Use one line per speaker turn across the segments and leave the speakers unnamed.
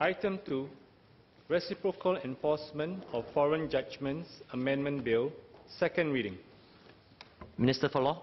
Item 2, Reciprocal Enforcement of Foreign Judgments Amendment Bill, second reading.
Minister for Law.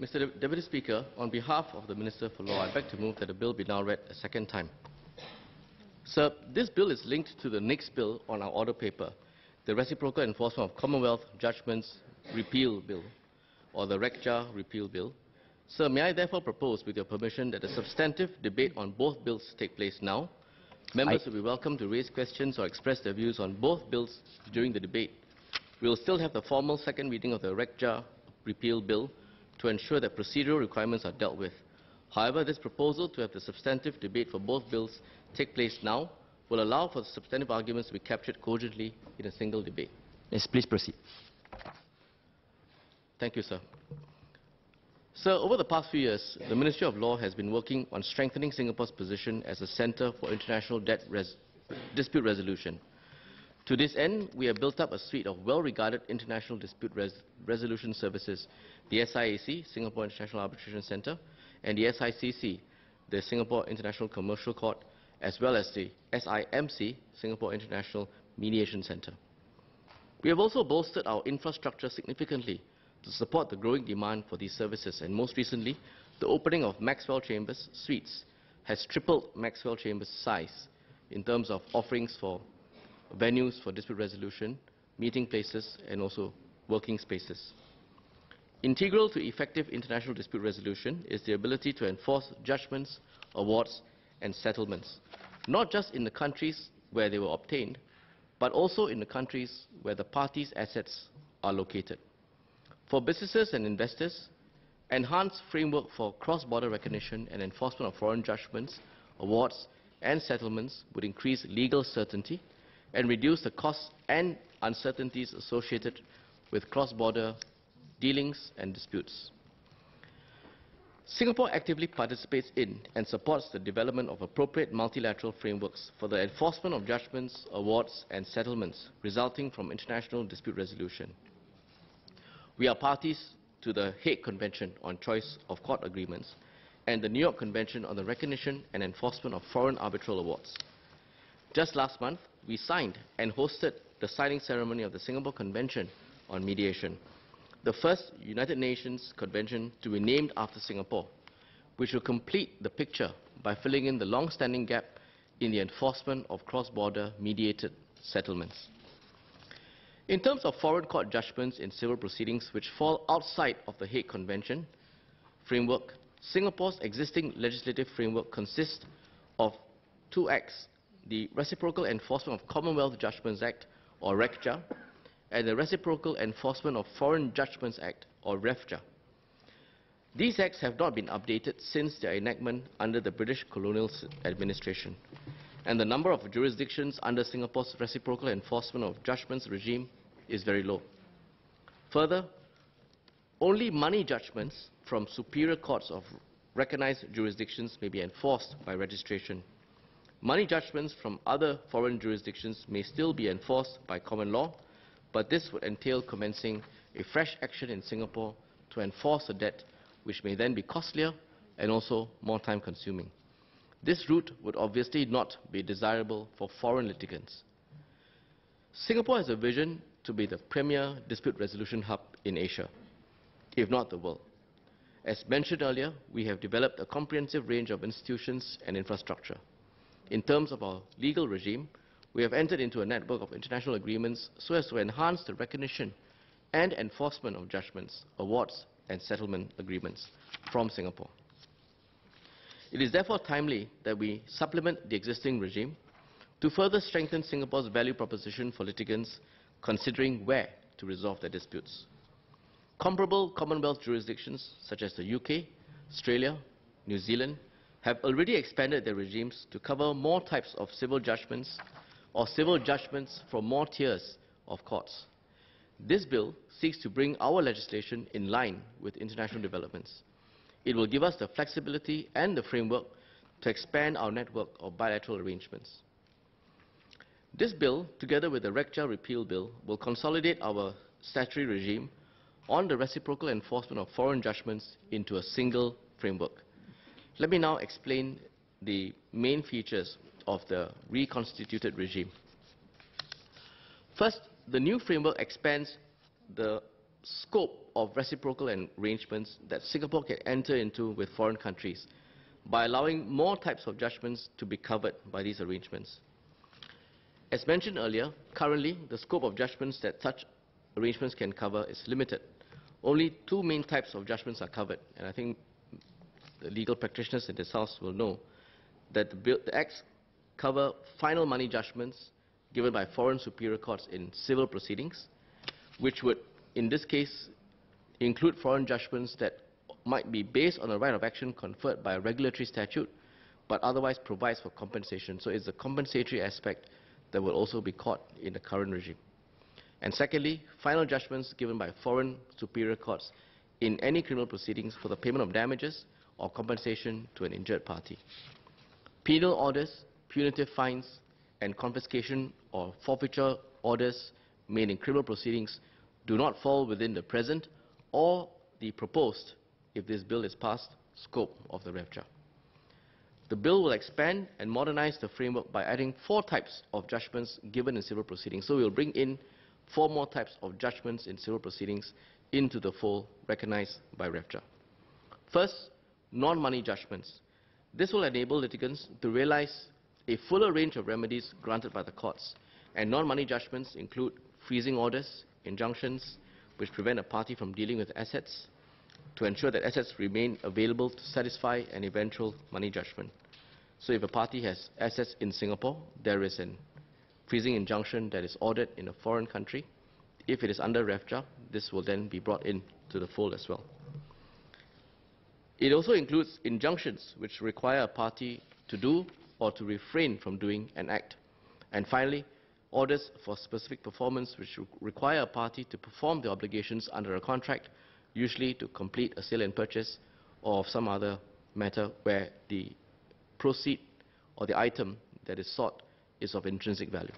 Mr. De- Deputy Speaker, on behalf of the Minister for Law, I beg to move that the bill be now read a second time. Sir, this bill is linked to the next bill on our order paper, the Reciprocal Enforcement of Commonwealth Judgments Repeal Bill, or the RECJA Repeal Bill. Sir, may I therefore propose, with your permission, that a substantive debate on both bills take place now? Members
I-
will be welcome to raise questions or express their views on both bills during the debate. We will still have the formal second reading of the RECJA Repeal Bill to ensure that procedural requirements are dealt with. However, this proposal to have the substantive debate for both bills take place now will allow for the substantive arguments to be captured cogently in a single debate.
Yes, please proceed.
Thank you, sir. Sir, over the past few years, the Ministry of Law has been working on strengthening Singapore's position as a center for international debt res- dispute resolution. To this end, we have built up a suite of well-regarded international dispute res- resolution services, the SIAC, Singapore International Arbitration Center, and the SICC, the Singapore International Commercial Court, as well as the SIMC, Singapore International Mediation Center. We have also bolstered our infrastructure significantly to support the growing demand for these services, and most recently, the opening of Maxwell Chambers Suites has tripled Maxwell Chambers' size in terms of offerings for venues for dispute resolution, meeting places, and also working spaces. Integral to effective international dispute resolution is the ability to enforce judgments, awards, and settlements, not just in the countries where they were obtained, but also in the countries where the parties' assets are located. For businesses and investors, enhanced framework for cross-border recognition and enforcement of foreign judgments, awards, and settlements would increase legal certainty and reduce the costs and uncertainties associated with cross-border dealings and disputes. Singapore actively participates in and supports the development of appropriate multilateral frameworks for the enforcement of judgments, awards, and settlements resulting from international dispute resolution. We are parties to the Hague Convention on Choice of Court Agreements and the New York Convention on the Recognition and Enforcement of Foreign Arbitral Awards. Just last month, we signed and hosted the signing ceremony of the Singapore Convention on Mediation, the first United Nations convention to be named after Singapore, which will complete the picture by filling in the long-standing gap in the enforcement of cross-border mediated settlements. In terms of foreign court judgments in civil proceedings which fall outside of the Hague Convention framework, Singapore's existing legislative framework consists of two acts, the Reciprocal Enforcement of Commonwealth Judgments Act, or RECJA, and the Reciprocal Enforcement of Foreign Judgments Act, or REFJA. These acts have not been updated since their enactment under the British colonial administration, and the number of jurisdictions under Singapore's Reciprocal Enforcement of Judgments regime is very low. Further, only money judgments from superior courts of recognized jurisdictions may be enforced by registration. Money judgments from other foreign jurisdictions may still be enforced by common law, but this would entail commencing a fresh action in Singapore to enforce a debt which may then be costlier and also more time consuming. This route would obviously not be desirable for foreign litigants. Singapore has a vision to be the premier dispute resolution hub in Asia, if not the world. As mentioned earlier, we have developed a comprehensive range of institutions and infrastructure. In terms of our legal regime, we have entered into a network of international agreements so as to enhance the recognition and enforcement of judgments, awards, and settlement agreements from Singapore. It is therefore timely that we supplement the existing regime to further strengthen Singapore's value proposition for litigants considering where to resolve their disputes. Comparable Commonwealth jurisdictions such as the UK, Australia, New Zealand have already expanded their regimes to cover more types of civil judgments or civil judgments from more tiers of courts. This bill seeks to bring our legislation in line with international developments. It will give us the flexibility and the framework to expand our network of bilateral arrangements. This bill, together with the RECJA repeal bill, will consolidate our statutory regime on the reciprocal enforcement of foreign judgments into a single framework. Let me now explain the main features of the reconstituted regime. First, the new framework expands the scope of reciprocal arrangements that Singapore can enter into with foreign countries by allowing more types of judgments to be covered by these arrangements. As mentioned earlier, currently the scope of judgments that such arrangements can cover is limited. Only two main types of judgments are covered, and I think the legal practitioners in this House will know that the, bill, the Acts cover final money judgments given by foreign superior courts in civil proceedings, which would, in this case, include foreign judgments that might be based on a right of action conferred by a regulatory statute, but otherwise provides for compensation. So it's the compensatory aspect that will also be caught in the current regime. And secondly, final judgments given by foreign superior courts in any criminal proceedings for the payment of damages or compensation to an injured party. Penal orders, punitive fines, and confiscation or forfeiture orders made in criminal proceedings do not fall within the present or the proposed, if this bill is passed, scope of the REFJA. The bill will expand and modernize the framework by adding four types of judgments given in civil proceedings. So we will bring in four more types of judgments in civil proceedings into the fold recognized by REFJA. First, non-money judgments. This will enable litigants to realize a fuller range of remedies granted by the courts, and non-money judgments include freezing orders, injunctions, which prevent a party from dealing with assets, to ensure that assets remain available to satisfy an eventual money judgment. So if a party has assets in Singapore, there is an freezing injunction that is ordered in a foreign country. If it is under REFJA, this will then be brought in to the fold as well. It also includes injunctions which require a party to do or to refrain from doing an act. And finally, orders for specific performance which require a party to perform the obligations under a contract, usually to complete a sale and purchase or some other matter where the proceed or the item that is sought is of intrinsic value.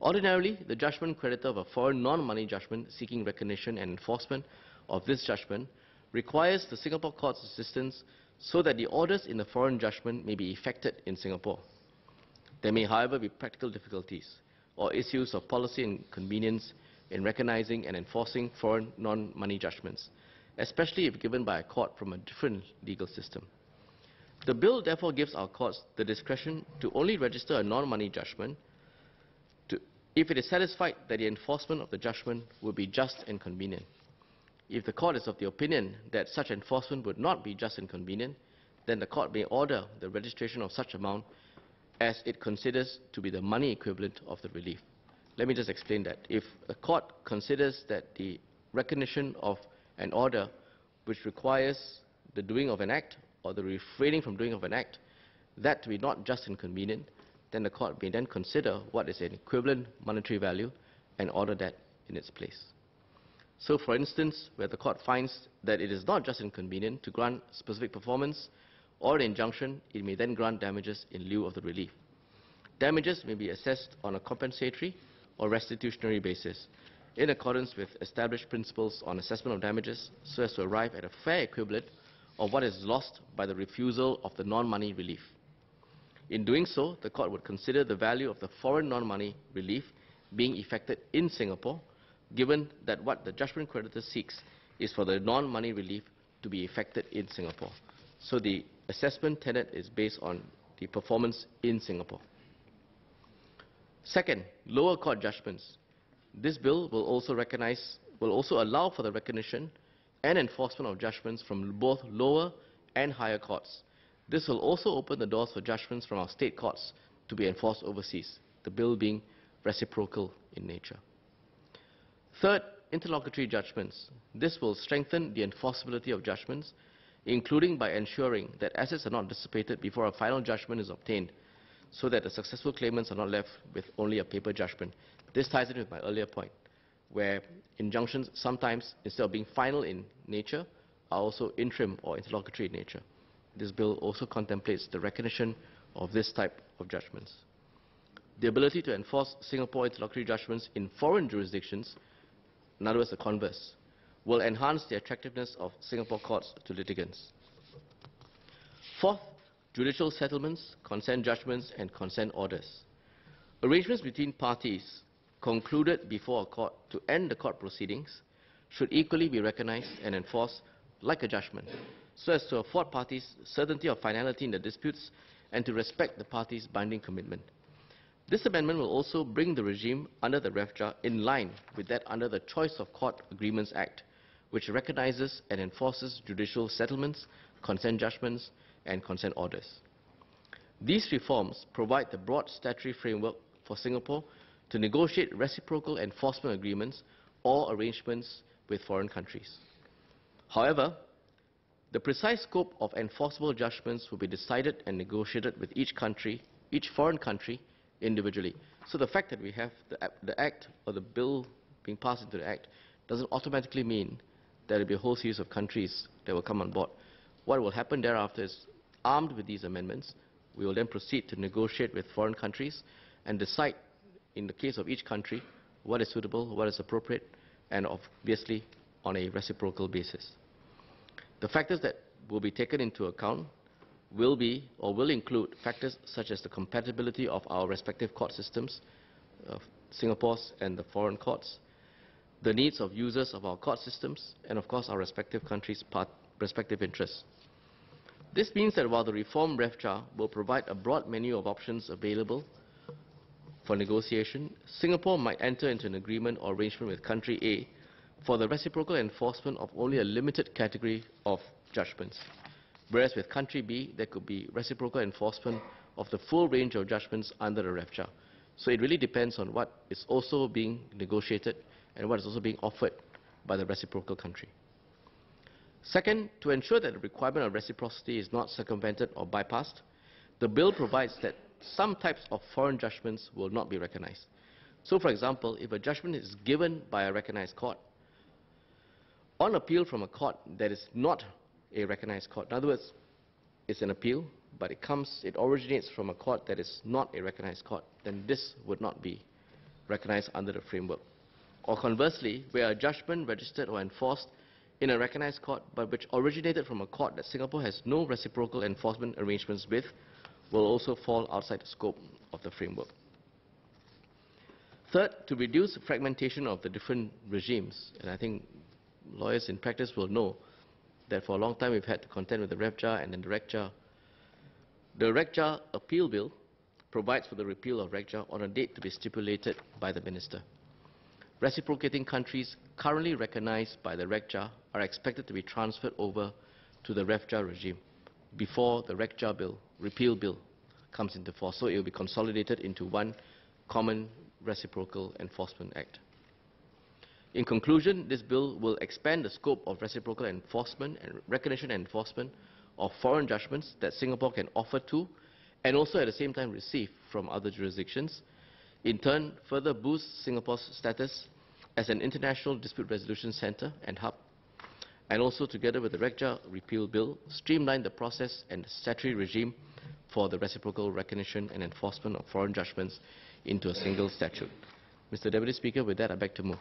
Ordinarily, the judgment creditor of a foreign non-money judgment seeking recognition and enforcement of this judgment requires the Singapore court's assistance so that the orders in the foreign judgment may be effected in Singapore. There may, however, be practical difficulties or issues of policy and convenience in recognizing and enforcing foreign non-money judgments, especially if given by a court from a different legal system. The bill therefore gives our courts the discretion to only register a non-money judgment to, if it is satisfied that the enforcement of the judgment will be just and convenient. If the court is of the opinion that such enforcement would not be just and convenient, then the court may order the registration of such amount as it considers to be the money equivalent of the relief. Let me just explain that. If a court considers that the recognition of an order which requires the doing of an act or the refraining from doing of an act, that to be not just inconvenient, then the court may then consider what is an equivalent monetary value and order that in its place. So, for instance, where the court finds that it is not just inconvenient to grant specific performance or an injunction, it may then grant damages in lieu of the relief. Damages may be assessed on a compensatory or restitutionary basis in accordance with established principles on assessment of damages so as to arrive at a fair equivalent of what is lost by the refusal of the non-money relief. In doing so, the court would consider the value of the foreign non-money relief being effected in Singapore given that what the judgment creditor seeks is for the non-money relief to be effected in Singapore. So the assessment tenet is based on the performance in Singapore. Second, lower court judgments. This bill will also will also allow for the recognition and enforcement of judgments from both lower and higher courts. This will also open the doors for judgments from our state courts to be enforced overseas, the bill being reciprocal in nature. Third, interlocutory judgments. This will strengthen the enforceability of judgments, including by ensuring that assets are not dissipated before a final judgment is obtained, so that the successful claimants are not left with only a paper judgment. This ties in with my earlier point, where injunctions sometimes, instead of being final in nature, are also interim or interlocutory in nature. This bill also contemplates the recognition of this type of judgments. The ability to enforce Singapore interlocutory judgments in foreign jurisdictions in other words, the converse, will enhance the attractiveness of Singapore courts to litigants. Fourth, judicial settlements, consent judgments, and consent orders. Arrangements between parties concluded before a court to end the court proceedings should equally be recognized and enforced like a judgment, so as to afford parties certainty of finality in the disputes and to respect the parties' binding commitment. This amendment will also bring the regime under the REFJA in line with that under the Choice of Court Agreements Act, which recognizes and enforces judicial settlements, consent judgments, and consent orders. These reforms provide the broad statutory framework for Singapore to negotiate reciprocal enforcement agreements or arrangements with foreign countries. However, the precise scope of enforceable judgments will be decided and negotiated with each country, each foreign country, individually. So the fact that we have the, the Act or the bill being passed into the Act doesn't automatically mean there will be a whole series of countries that will come on board. What will happen thereafter is, armed with these amendments, we will then proceed to negotiate with foreign countries and decide, in the case of each country, what is suitable, what is appropriate, and obviously on a reciprocal basis. The factors that will be taken into account will be or will include factors such as the compatibility of our respective court systems, uh, Singapore's and the foreign courts, the needs of users of our court systems, and of course our respective countries' respective interests. This means that while the reform REFJA will provide a broad menu of options available for negotiation, Singapore might enter into an agreement or arrangement with country A for the reciprocal enforcement of only a limited category of judgments, whereas with country B, there could be reciprocal enforcement of the full range of judgments under the REFJA. So it really depends on what is also being negotiated and what is also being offered by the reciprocal country. Second, to ensure that the requirement of reciprocity is not circumvented or bypassed, the bill provides that some types of foreign judgments will not be recognized. So, for example, if a judgment is given by a recognized court, on appeal from a court that is not a recognized court, in other words, it's an appeal, but it comes, it originates from a court that is not a recognized court, then this would not be recognized under the framework. Or conversely, where a judgment registered or enforced in a recognized court, but which originated from a court that Singapore has no reciprocal enforcement arrangements with, will also fall outside the scope of the framework. Third, to reduce fragmentation of the different regimes, and I think lawyers in practice will know that for a long time we've had to contend with the REFJA and then the RECJA. The RECJA appeal bill provides for the repeal of RECJA on a date to be stipulated by the minister. Reciprocating countries currently recognized by the RECJA are expected to be transferred over to the REFJA regime before the RECJA bill, repeal bill, comes into force. So it will be consolidated into one common reciprocal enforcement act. In conclusion, this bill will expand the scope of reciprocal enforcement and recognition and enforcement of foreign judgments that Singapore can offer to and also at the same time receive from other jurisdictions. In turn, further boost Singapore's status as an international dispute resolution center and hub and also together with the RECJA repeal bill, streamline the process and statutory regime for the reciprocal recognition and enforcement of foreign judgments into a single statute. Mr. Deputy Speaker, with that, I beg to move.